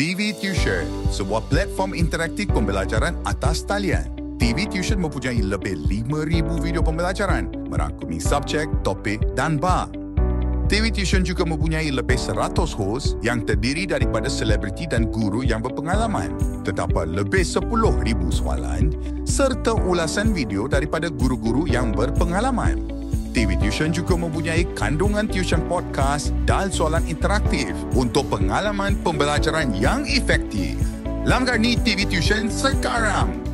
TV Tuition, sebuah platform interaktif pembelajaran atas talian. TV Tuition mempunyai lebih 5,000 video pembelajaran merangkumi subjek, topik dan bar. TV Tuition juga mempunyai lebih 100 host yang terdiri daripada selebriti dan guru yang berpengalaman. Terdapat lebih 10,000 soalan serta ulasan video daripada guru-guru yang berpengalaman. TV Tuition juga mempunyai kandungan tuition podcast dan soalan interaktif untuk pengalaman pembelajaran yang efektif. Langgar ni TV Tuition sekarang.